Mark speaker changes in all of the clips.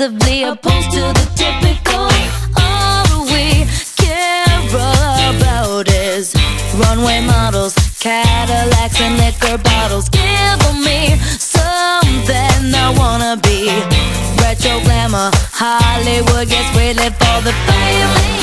Speaker 1: aggressively opposed to the typical. All we care about is runway models, Cadillacs, and liquor bottles. Give me something I wanna be. Retro glamour, Hollywood, yes, we live for the fame.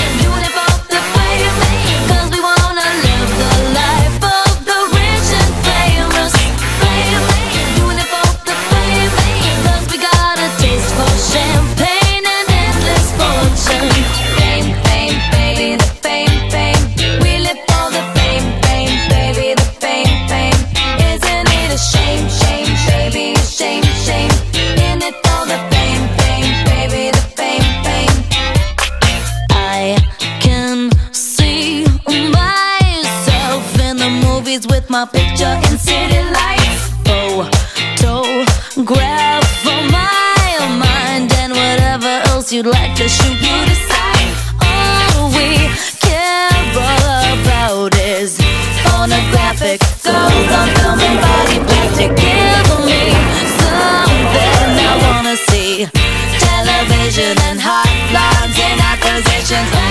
Speaker 1: movies with my picture in city lights. Photograph for my mind and whatever else you'd like to shoot, you decide. All we care about is pornographic girls on film and body plastic. Give me something I wanna see. Television and hot lines and accusations.